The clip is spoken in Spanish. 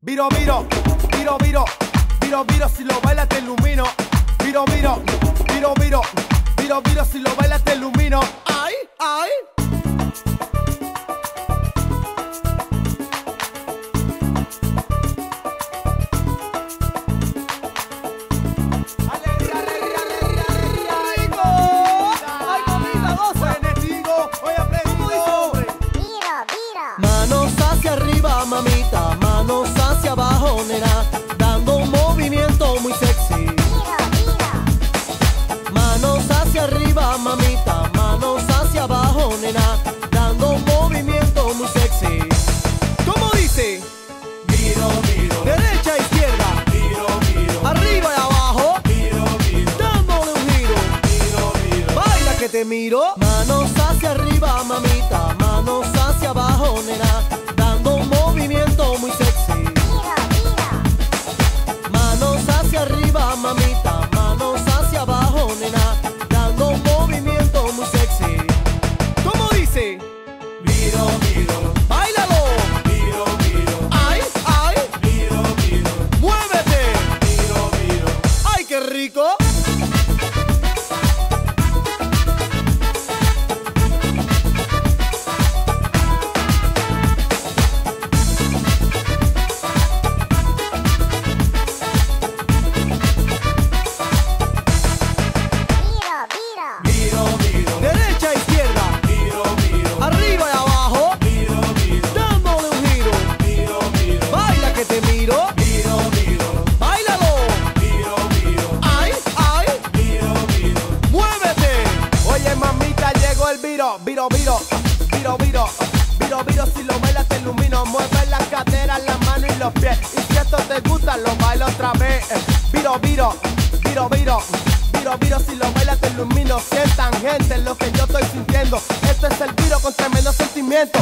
Viro, viro, viro, viro, viro, viro, si lo bailas te ilumino. Viro, viro, viro, viro, viro, viro, si lo bailas te te miro. Manos hacia arriba, mamita. Manos hacia abajo, nena. Dando un movimiento muy sexy. Manos hacia arriba, mamita. Manos hacia abajo, nena. Dando un movimiento muy sexy. ¿Cómo dice? Miro, miro, ¡Báilalo! miro, miro, ¡Ay, ay! miro, miro, ¡Muévete! miro, miro. ¡Ay, qué rico! Viro, viro, viro, viro, viro, si lo bailas te ilumino, mueve las caderas, las manos y los pies, y si esto te gusta, lo bailo otra vez, viro, viro, viro, viro, viro, viro, si lo bailas te ilumino, sientan gente lo que yo estoy sintiendo, esto es el viro con tremendo sentimiento.